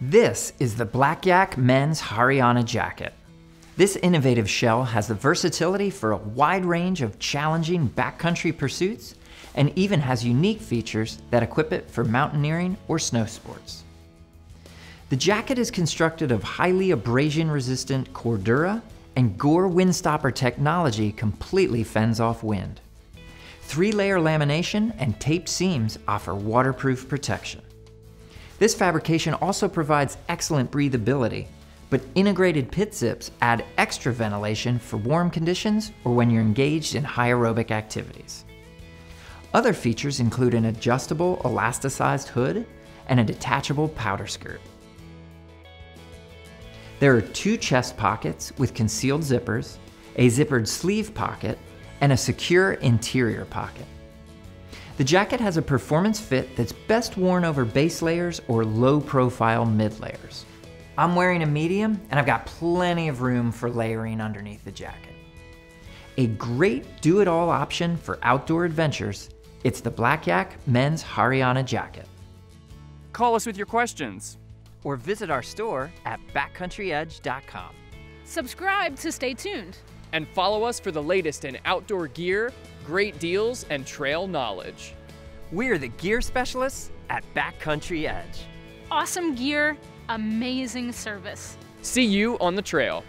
This is the Black Yak Men's Hariana Jacket. This innovative shell has the versatility for a wide range of challenging backcountry pursuits and even has unique features that equip it for mountaineering or snow sports. The jacket is constructed of highly abrasion resistant Cordura and Gore windstopper technology completely fends off wind. Three layer lamination and taped seams offer waterproof protection. This fabrication also provides excellent breathability, but integrated pit zips add extra ventilation for warm conditions or when you're engaged in high aerobic activities. Other features include an adjustable elasticized hood and a detachable powder skirt. There are two chest pockets with concealed zippers, a zippered sleeve pocket, and a secure interior pocket. The jacket has a performance fit that's best worn over base layers or low profile mid layers. I'm wearing a medium and I've got plenty of room for layering underneath the jacket. A great do-it-all option for outdoor adventures, it's the Black Yak Men's Hariana Jacket. Call us with your questions. Or visit our store at backcountryedge.com. Subscribe to stay tuned. And follow us for the latest in outdoor gear, great deals, and trail knowledge. We're the gear specialists at Backcountry Edge. Awesome gear, amazing service. See you on the trail.